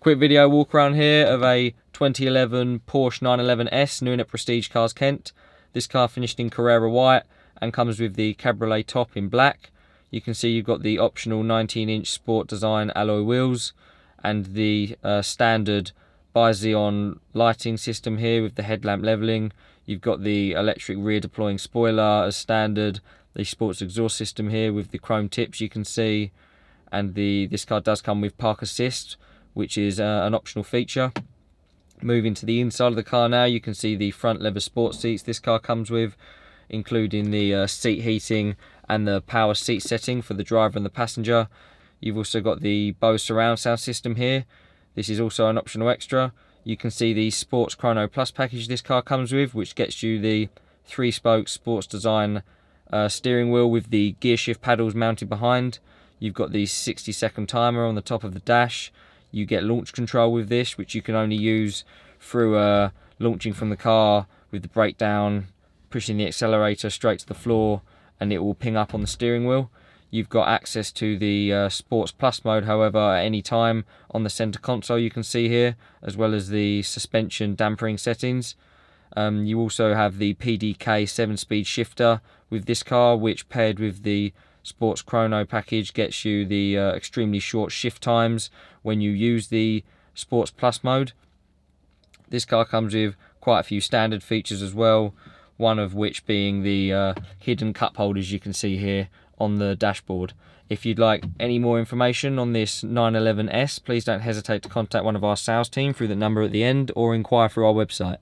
Quick video walk around here of a 2011 Porsche 911S new in at Prestige Cars Kent. This car finished in Carrara white and comes with the cabriolet top in black. You can see you've got the optional 19 inch sport design alloy wheels and the uh, standard Bi-Xenon lighting system here with the headlamp leveling. You've got the electric rear deploying spoiler as standard, the sports exhaust system here with the chrome tips you can see and the this car does come with park assist which is uh, an optional feature. Moving to the inside of the car now, you can see the front leather sports seats this car comes with, including the uh, seat heating and the power seat setting for the driver and the passenger. You've also got the Bose surround sound system here. This is also an optional extra. You can see the Sports Chrono Plus package this car comes with, which gets you the three-spoke sports design uh, steering wheel with the gear shift paddles mounted behind. You've got the 60 second timer on the top of the dash you get launch control with this, which you can only use through uh, launching from the car with the brake down, pushing the accelerator straight to the floor, and it will ping up on the steering wheel. You've got access to the uh, Sports Plus mode, however, at any time on the center console you can see here, as well as the suspension dampering settings. Um, you also have the PDK 7-speed shifter with this car, which paired with the Sports Chrono package gets you the uh, extremely short shift times when you use the Sports Plus mode. This car comes with quite a few standard features as well, one of which being the uh, hidden cup holders you can see here on the dashboard. If you'd like any more information on this 911S, please don't hesitate to contact one of our sales team through the number at the end or inquire through our website.